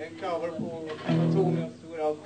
en cover på Anatolians Without